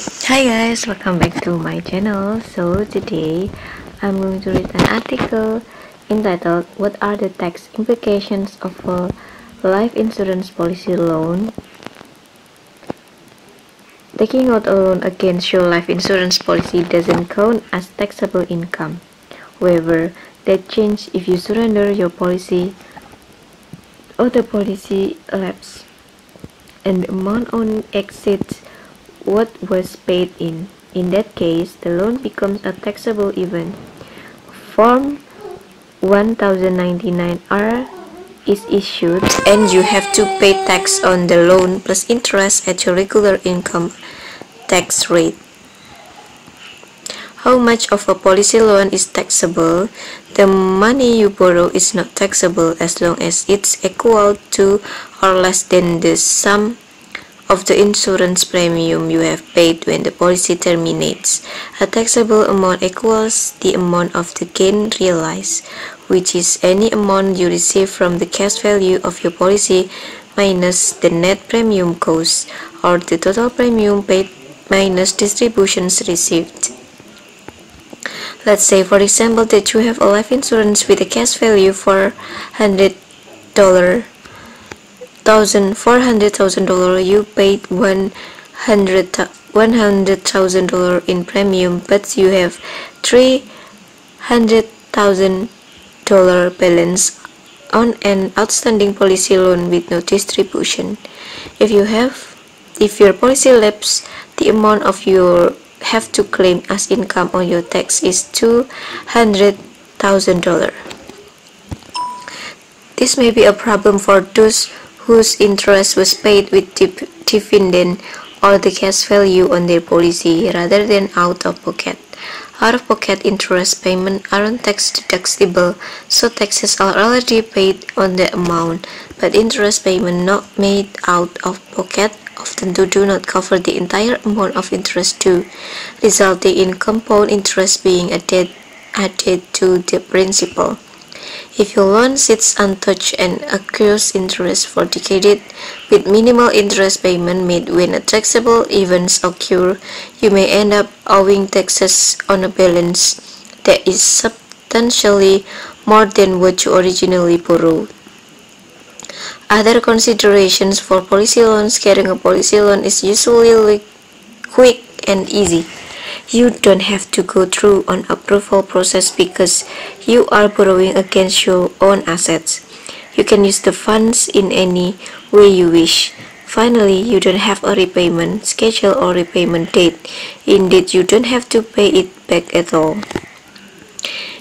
Hi guys, welcome back to my channel. So today I'm going to read an article entitled What are the tax implications of a life insurance policy loan? Taking out a loan against your life insurance policy doesn't count as taxable income. However, that changes if you surrender your policy or the policy lapse and the amount on exceeds what was paid in. In that case, the loan becomes a taxable event. Form 1099-R is issued and you have to pay tax on the loan plus interest at your regular income tax rate. How much of a policy loan is taxable? The money you borrow is not taxable as long as it's equal to or less than the sum of the insurance premium you have paid when the policy terminates. A taxable amount equals the amount of the gain realized, which is any amount you receive from the cash value of your policy minus the net premium cost, or the total premium paid minus distributions received. Let's say, for example, that you have a life insurance with a cash value for $100 thousand four hundred thousand dollar you paid one hundred one hundred thousand dollar in premium but you have three hundred thousand dollar balance on an outstanding policy loan with no distribution if you have if your policy lapse the amount of your have to claim as income on your tax is two hundred thousand dollar this may be a problem for those whose interest was paid with dividend or the cash value on their policy rather than out of pocket. Out-of-pocket interest payments aren't tax deductible, so taxes are already paid on the amount, but interest payments not made out of pocket often do, do not cover the entire amount of interest due, resulting in compound interest being added, added to the principal. If your loan sits untouched and accrues interest for decades with minimal interest payment made when a taxable events occur, you may end up owing taxes on a balance that is substantially more than what you originally borrowed. Other considerations for policy loans Getting a policy loan is usually quick and easy you don't have to go through an approval process because you are borrowing against your own assets. You can use the funds in any way you wish. Finally, you don't have a repayment schedule or repayment date. Indeed, you don't have to pay it back at all.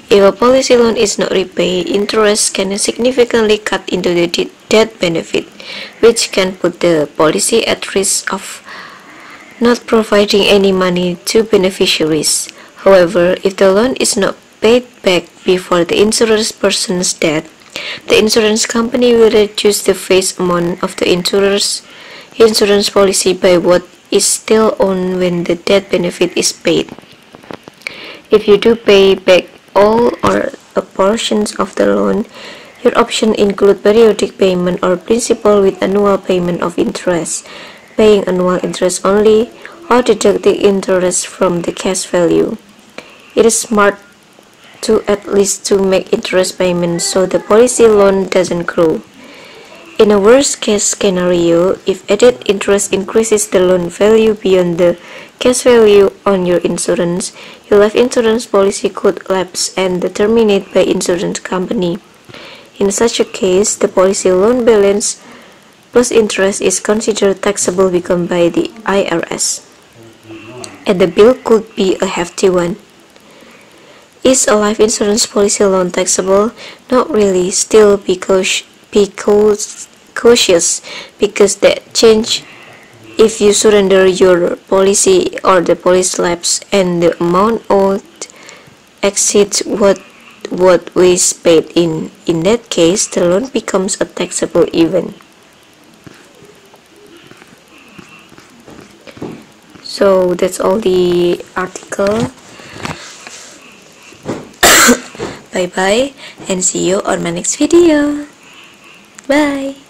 If a policy loan is not repaid, interest can significantly cut into the death benefit, which can put the policy at risk of not providing any money to beneficiaries. However, if the loan is not paid back before the insurance person's death, the insurance company will reduce the face amount of the insurer's insurance policy by what is still owed when the death benefit is paid. If you do pay back all or a portions of the loan, your options include periodic payment or principal with annual payment of interest paying annual interest only or deducting interest from the cash value. It is smart to at least to make interest payments so the policy loan doesn't grow. In a worst case scenario, if added interest increases the loan value beyond the cash value on your insurance, your life insurance policy could lapse and terminate by insurance company. In such a case, the policy loan balance plus interest is considered taxable become by the IRS. And the bill could be a hefty one. Is a life insurance policy loan taxable? Not really, still be, because because cautious because that change if you surrender your policy or the policy lapse and the amount owed exceeds what what was paid in in that case the loan becomes a taxable event so that's all the article. Bye bye and see you on my next video. Bye